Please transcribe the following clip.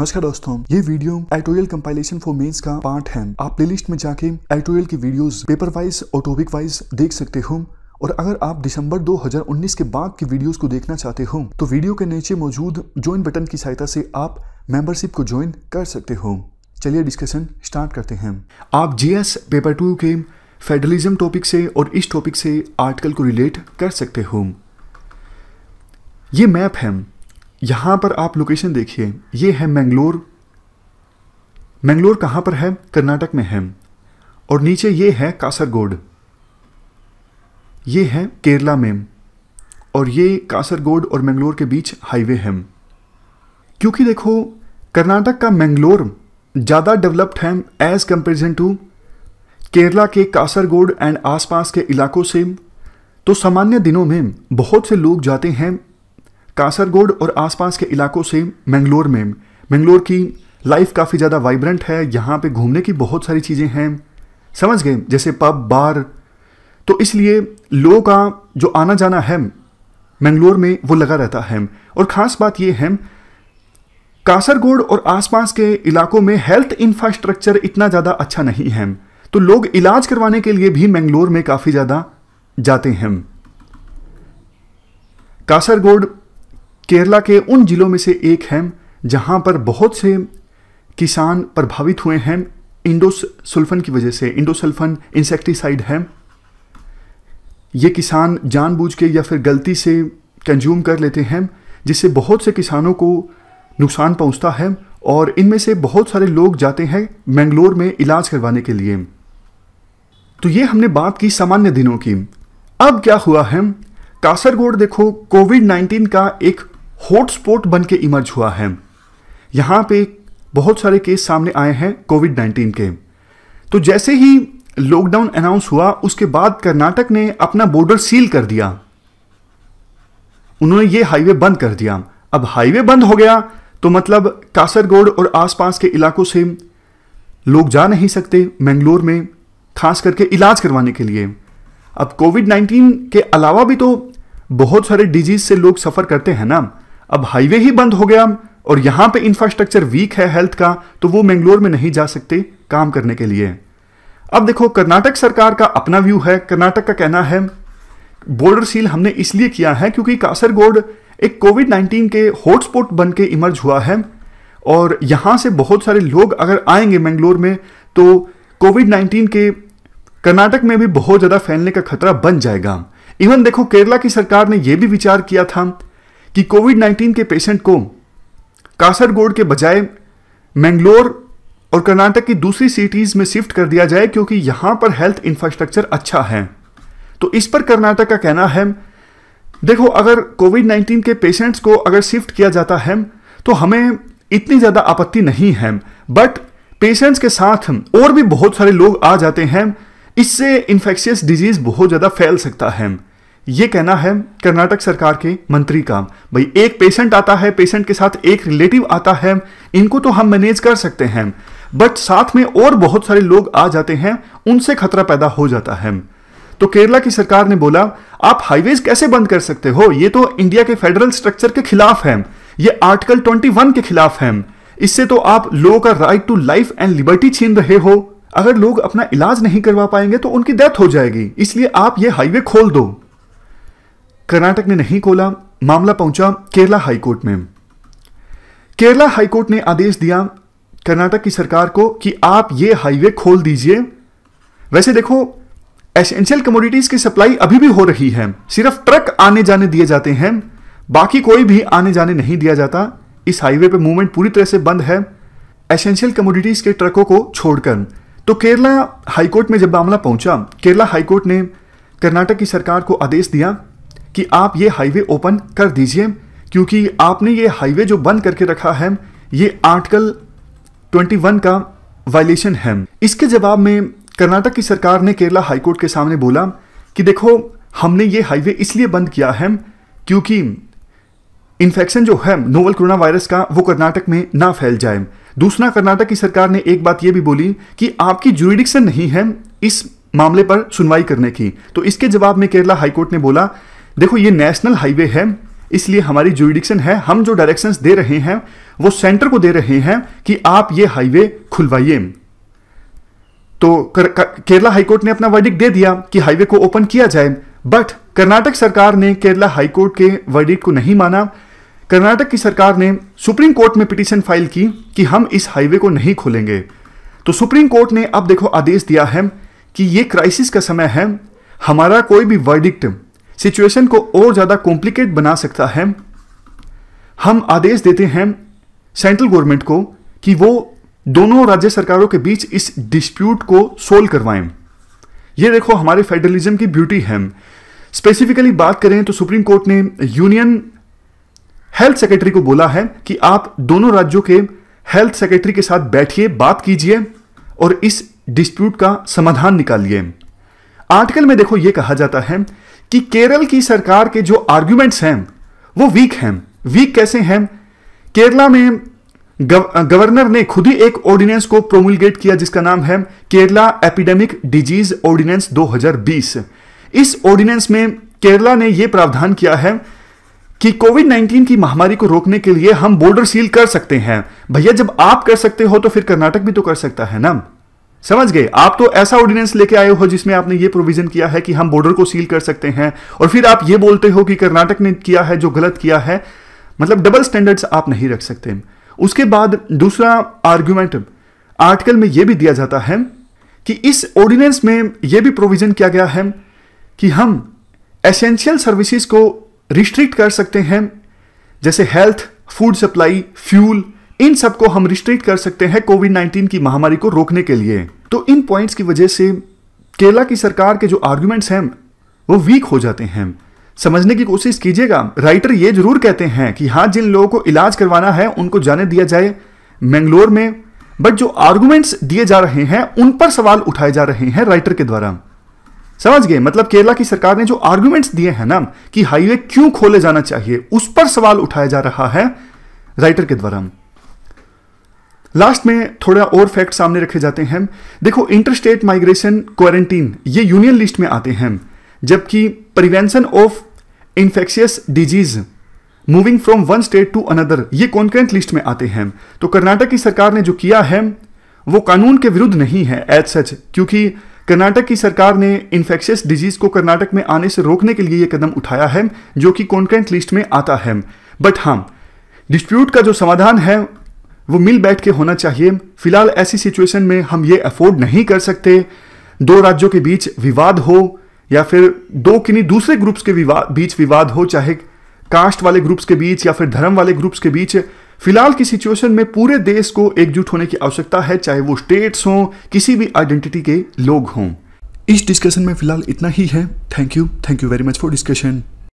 नमस्कार दोस्तों, ये video editorial compilation for mains का पार्ट है। आप प्लेलिस्ट में जाके एटोरियल की वीडियोस पेपर वाइज और टॉपिक वाइज देख सकते हो। और अगर आप दिसंबर 2019 के बाद की वीडियोस को देखना चाहते हो तो वीडियो के नीचे मौजूद ज्वाइन बटन की सहायता से आप मेंबरशिप को ज्वाइन कर सकते हो। चलिए डिस्कशन स्टार्ट करते हैं। आप जीएस पेपर टू के फेडरलिज्म टॉपिक से और इस टॉपिक से आर्टिकल को रिलेट कर सकते हो। ये मैप है। यहाँ पर आप लोकेशन देखिए, ये है मैंगलोर। मैंगलोर कहाँ पर है? कर्नाटक में है। और नीचे ये है कासरगोड। ये है केरला में। और ये कासरगोड और मैंगलोर के बीच हाईवे है। क्योंकि देखो, कर्नाटक का मैंगलोर ज़्यादा डेवलप्ड है एज कंपेरिजन टू केरला के कासरगोड एंड आसपास के इलाकों से। तो सामान्य दिनों में बहुत से लोग जाते हैं कासरगोड और आसपास के इलाकों से मैंगलोर में। मैंगलोर की लाइफ काफ़ी ज़्यादा वाइब्रेंट है। यहाँ पे घूमने की बहुत सारी चीज़ें हैं। समझ गए? जैसे पब बार तो इसलिए लोगों का जो आना जाना है, मैंगलोर में वो लगा रहता है। और ख़ास बात ये है, कासरगोड और आसपास के इलाकों में हेल्थ इंफ्रास्ट्रक्चर इतना ज़्यादा अच्छा नहीं है। तो लोग इलाज करवाने के लिए भी मैंगलोर में काफ़ी ज़्यादा जाते हैं। कासरगोड केरला के उन जिलों में से एक है, जहाँ पर बहुत से किसान प्रभावित हुए हैं। इंडोसल्फन की वजह से, इंडोसल्फन इंसेक्टिसाइड है। ये किसान जानबूझ के या फिर गलती से कंज्यूम कर लेते हैं, जिससे बहुत से किसानों को नुकसान पहुँचता है और इनमें से बहुत सारे लोग जाते हैं मैंगलोर में इलाज करवाने के लिए। तो ये हमने बात की सामान्य दिनों की। अब क्या हुआ है? कासरगोड देखो, कोविड 19 का एक हॉटस्पॉट बन के इमर्ज हुआ है। यहाँ पे बहुत सारे केस सामने आए हैं कोविड 19 के। तो जैसे ही लॉकडाउन अनाउंस हुआ, उसके बाद कर्नाटक ने अपना बॉर्डर सील कर दिया। उन्होंने ये हाईवे बंद कर दिया। अब हाईवे बंद हो गया तो मतलब कासरगोड और आसपास के इलाकों से लोग जा नहीं सकते मैंगलोर में, खास करके इलाज करवाने के लिए। अब कोविड 19 के अलावा भी तो बहुत सारे डिज़ीज़ से लोग सफ़र करते हैं ना। अब हाईवे ही बंद हो गया और यहाँ पे इंफ्रास्ट्रक्चर वीक है हेल्थ का तो वो मैंगलोर में नहीं जा सकते काम करने के लिए। अब देखो, कर्नाटक सरकार का अपना व्यू है, कर्नाटक का कहना है बॉर्डर सील हमने इसलिए किया है क्योंकि कासरगोड एक कोविड 19 के हॉटस्पॉट बन के इमर्ज हुआ है और यहाँ से बहुत सारे लोग अगर आएँगे मैंगलोर में तो कोविड 19 के कर्नाटक में भी बहुत ज़्यादा फैलने का खतरा बन जाएगा। इवन देखो, केरला की सरकार ने यह भी विचार किया था कि कोविड 19 के पेशेंट को कासरगोड के बजाय मैंगलोर और कर्नाटक की दूसरी सिटीज़ में शिफ्ट कर दिया जाए, क्योंकि यहाँ पर हेल्थ इंफ्रास्ट्रक्चर अच्छा है। तो इस पर कर्नाटक का कहना है, देखो, अगर कोविड 19 के पेशेंट्स को अगर शिफ्ट किया जाता है तो हमें इतनी ज़्यादा आपत्ति नहीं है। बट पेशेंट्स के साथ और भी बहुत सारे लोग आ जाते हैं, इससे इन्फेक्शियस डिज़ीज़ बहुत ज़्यादा फैल सकता है। ये कहना है कर्नाटक सरकार के मंत्री का, भाई, एक पेशेंट आता है पेशेंट के साथ एक रिलेटिव आता है, इनको तो हम मैनेज कर सकते हैं बट साथ में और बहुत सारे लोग आ जाते हैं, उनसे खतरा पैदा हो जाता है। तो केरला की सरकार ने बोला, आप हाईवेज कैसे बंद कर सकते हो? ये तो इंडिया के फेडरल स्ट्रक्चर के खिलाफ है। ये आर्टिकल 21 के खिलाफ है। इससे तो आप लोगों का right to life and liberty छीन रहे हो। अगर लोग अपना इलाज नहीं करवा पाएँगे तो उनकी डेथ हो जाएगी। इसलिए आप ये हाईवे खोल दो। कर्नाटक ने नहीं खोला, मामला पहुँचा केरला हाईकोर्ट में। केरला हाईकोर्ट ने आदेश दिया कर्नाटक की सरकार को कि आप ये हाईवे खोल दीजिए। वैसे देखो, एसेंशियल कमोडिटीज की सप्लाई अभी भी हो रही है। सिर्फ़ ट्रक आने जाने दिए जाते हैं, बाकी कोई भी आने जाने नहीं दिया जाता। इस हाईवे पे मूवमेंट पूरी तरह से बंद है। एसेंशियल कमोडिटीज के ट्रकों को छोड़कर। तो केरला हाईकोर्ट में जब मामला पहुँचा, केरला हाईकोर्ट ने कर्नाटक की सरकार को आदेश दिया कि आप ये हाईवे ओपन कर दीजिए, क्योंकि आपने ये हाईवे जो बंद करके रखा है, ये आर्टिकल 21 का वायलेशन है। इसके जवाब में कर्नाटक की सरकार ने केरला हाईकोर्ट के सामने बोला कि देखो, हमने ये हाईवे इसलिए बंद किया है क्योंकि इन्फेक्शन जो है नोवल कोरोना वायरस का, वो कर्नाटक में ना फैल जाए। दूसरा, कर्नाटक की सरकार ने एक बात यह भी बोली कि आपकी जुरिडिक्शन नहीं है इस मामले पर सुनवाई करने की। तो इसके जवाब में केरला हाईकोर्ट ने बोला देखो ये नेशनल हाईवे है इसलिए हमारी जुडिक्शन है। हम जो डायरेक्शंस दे रहे हैं वो सेंटर को दे रहे हैं कि आप ये हाईवे खुलवाइए। तो कर, कर, केरला हाईकोर्ट ने अपना वर्डिक दे दिया कि हाईवे को ओपन किया जाए। बट कर्नाटक सरकार ने केरला हाईकोर्ट के वर्डिक को नहीं माना। कर्नाटक की सरकार ने सुप्रीम कोर्ट में पिटीशन फ़ाइल की कि हम इस हाईवे को नहीं खोलेंगे। तो सुप्रीम कोर्ट ने अब देखो आदेश दिया है कि ये क्राइसिस का समय है। हमारा कोई भी वर्डिक्ट सिचुएशन को और ज़्यादा कॉम्प्लिकेट बना सकता है। हम आदेश देते हैं सेंट्रल गवर्नमेंट को कि वो दोनों राज्य सरकारों के बीच इस डिस्प्यूट को सोल्व करवाएँ। ये देखो हमारे फेडरलिज्म की ब्यूटी है। स्पेसिफिकली बात करें तो सुप्रीम कोर्ट ने यूनियन हेल्थ सेक्रेटरी को बोला है कि आप दोनों राज्यों के हेल्थ सेक्रेटरी के साथ बैठिए, बात कीजिए और इस डिस्प्यूट का समाधान निकालिए। आर्टिकल में देखो यह कहा जाता है कि केरल की सरकार के जो आर्ग्यूमेंट्स हैं, वो वीक हैं। वीक कैसे हैं? केरला में गवर्नर ने खुद ही एक ऑर्डिनेंस को प्रोमुलगेट किया, जिसका नाम है केरला एपिडेमिक डिज़ीज़ ऑर्डिनेंस 2020 इस ऑर्डिनेंस में केरला ने यह प्रावधान किया है कि कोविड 19 की महामारी को रोकने के लिए हम बॉर्डर सील कर सकते हैं। भैया, जब आप कर सकते हो तो फिर कर्नाटक भी तो कर सकता है ना? समझ गए? आप तो ऐसा ऑर्डिनेंस लेके आए हो जिसमें आपने ये प्रोविज़न किया है कि हम बॉर्डर को सील कर सकते हैं और फिर आप ये बोलते हो कि कर्नाटक ने किया है जो गलत किया है। मतलब डबल स्टैंडर्ड्स आप नहीं रख सकते। उसके बाद दूसरा आर्ग्यूमेंट आर्टिकल में यह भी दिया जाता है कि इस ऑर्डिनेंस में यह भी प्रोविज़न किया गया है कि हम एसेंशियल सर्विसेज़ को रिस्ट्रिक्ट कर सकते हैं, जैसे हेल्थ फ़ूड सप्लाई फ्यूल इन सबको हम रिस्ट्रिक्ट कर सकते हैं कोविड 19 की महामारी को रोकने के लिए। तो इन पॉइंट्स की वजह से केरला की सरकार के जो आर्ग्यूमेंट्स हैं, वो वीक हो जाते हैं। समझने की कोशिश कीजिएगा राइटर ये ज़रूर कहते हैं कि हाँ जिन लोगों को इलाज करवाना है, उनको जाने दिया जाए मैंगलोर में। बट जो आर्गुमेंट्स दिए जा रहे हैं, उन पर सवाल उठाए जा रहे हैं राइटर के द्वारा। समझ गए? मतलब केरला की सरकार ने जो आर्गुमेंट्स दिए हैं ना, कि हाईवे क्यों खोले जाना चाहिए, उस पर सवाल उठाया जा रहा है राइटर के द्वारा। लास्ट में थोड़ा और फैक्ट सामने रखे जाते हैं। देखो इंटरस्टेट माइग्रेशन क्वारंटीन ये यूनियन लिस्ट में आते हैं। जबकि prevention of infectious disease moving from one state to another ये कॉन्क्रेंट लिस्ट में आते हैं। तो कर्नाटक की सरकार ने जो किया है, वो कानून के विरुद्ध नहीं है एज सच क्योंकि कर्नाटक की सरकार ने इन्फेक्शियस डिज़ीज़ को कर्नाटक में आने से रोकने के लिए यह कदम उठाया है, जो कि कॉन्क्रेंट लिस्ट में आता है। बट हाँ डिस्प्यूट का जो समाधान है वो मिल बैठ के होना चाहिए। फ़िलहाल ऐसी सिचुएशन में हम ये अफोर्ड नहीं कर सकते। दो राज्यों के बीच विवाद हो या फिर दो किन्हीं दूसरे ग्रुप्स के विवाद बीच विवाद हो, चाहे कास्ट वाले ग्रुप्स के बीच या फिर धर्म वाले ग्रुप्स के बीच। फ़िलहाल की सिचुएशन में पूरे देश को एकजुट होने की आवश्यकता है, चाहे वो स्टेट्स हों, किसी भी आइडेंटिटी के लोग हों। इस डिस्कशन में फ़िलहाल इतना ही है। Thank you thank you very much for discussion